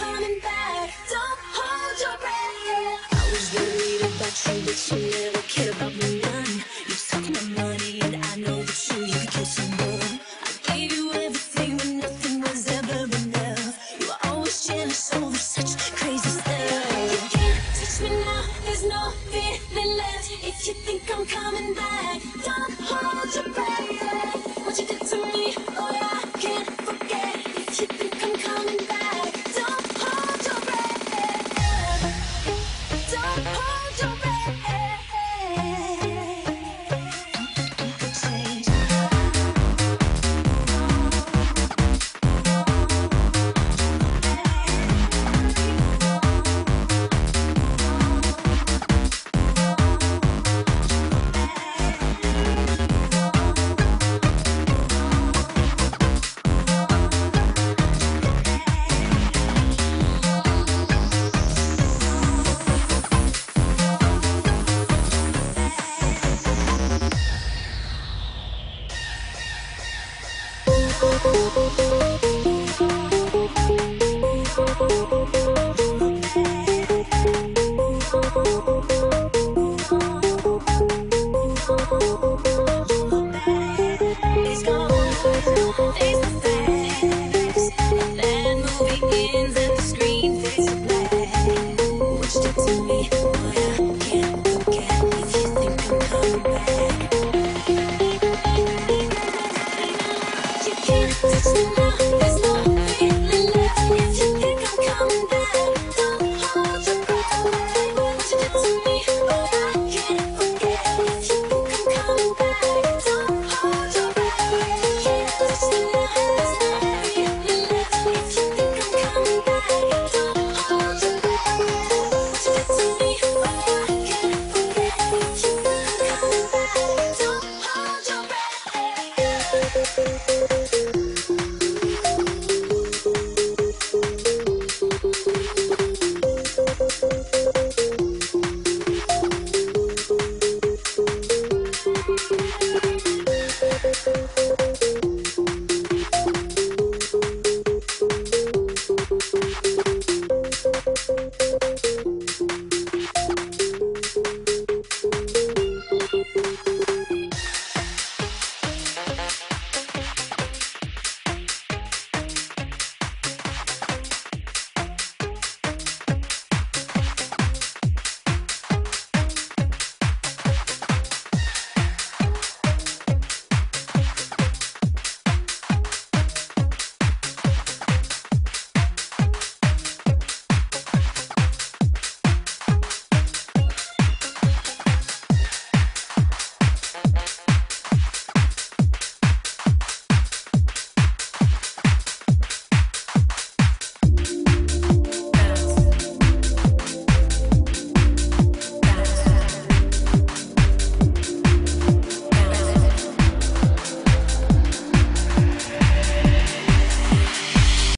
coming back. Don't hold your breath. Yeah. I was worried about you, but you never cared about me none. You talking about money, and I know that you you could kill someone. more. I gave you everything, but nothing was ever enough. You were always jealous over such crazy stuff. You can't touch me now. There's no feeling left. If you think I'm coming back, don't hold your breath. Cứ